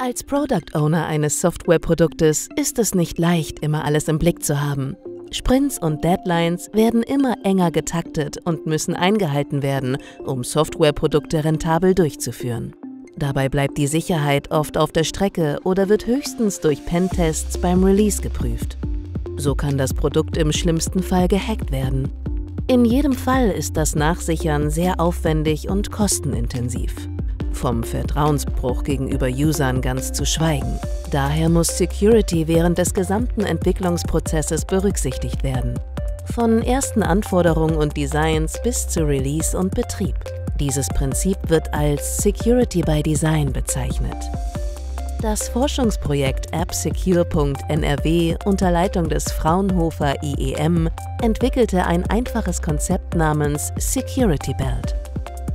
Als Product Owner eines Softwareproduktes ist es nicht leicht, immer alles im Blick zu haben. Sprints und Deadlines werden immer enger getaktet und müssen eingehalten werden, um Softwareprodukte rentabel durchzuführen. Dabei bleibt die Sicherheit oft auf der Strecke oder wird höchstens durch Pentests beim Release geprüft. So kann das Produkt im schlimmsten Fall gehackt werden. In jedem Fall ist das Nachsichern sehr aufwendig und kostenintensiv vom Vertrauensbruch gegenüber Usern ganz zu schweigen. Daher muss Security während des gesamten Entwicklungsprozesses berücksichtigt werden. Von ersten Anforderungen und Designs bis zu Release und Betrieb. Dieses Prinzip wird als Security by Design bezeichnet. Das Forschungsprojekt AppSecure.nrw unter Leitung des Fraunhofer IEM entwickelte ein einfaches Konzept namens Security Belt.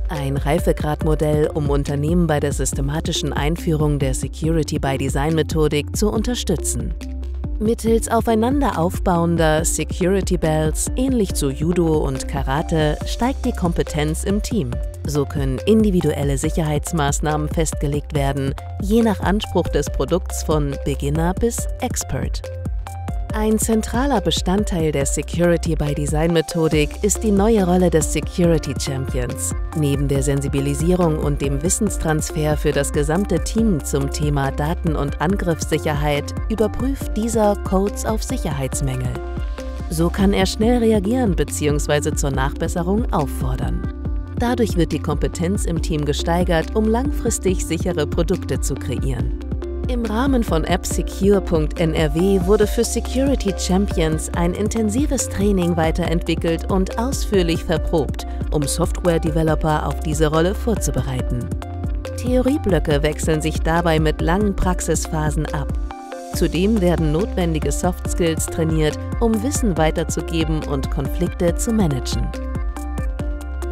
Ein Reifegradmodell, um Unternehmen bei der systematischen Einführung der Security-by-Design-Methodik zu unterstützen. Mittels aufeinander aufbauender Security Bells, ähnlich zu Judo und Karate, steigt die Kompetenz im Team. So können individuelle Sicherheitsmaßnahmen festgelegt werden, je nach Anspruch des Produkts von Beginner bis Expert. Ein zentraler Bestandteil der Security by Design Methodik ist die neue Rolle des Security Champions. Neben der Sensibilisierung und dem Wissenstransfer für das gesamte Team zum Thema Daten- und Angriffssicherheit überprüft dieser Codes auf Sicherheitsmängel. So kann er schnell reagieren bzw. zur Nachbesserung auffordern. Dadurch wird die Kompetenz im Team gesteigert, um langfristig sichere Produkte zu kreieren. Im Rahmen von AppSecure.nrw wurde für Security Champions ein intensives Training weiterentwickelt und ausführlich verprobt, um Software-Developer auf diese Rolle vorzubereiten. Theorieblöcke wechseln sich dabei mit langen Praxisphasen ab. Zudem werden notwendige Soft Skills trainiert, um Wissen weiterzugeben und Konflikte zu managen.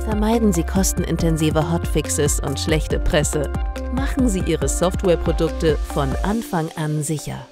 Vermeiden Sie kostenintensive Hotfixes und schlechte Presse. Machen Sie Ihre Softwareprodukte von Anfang an sicher.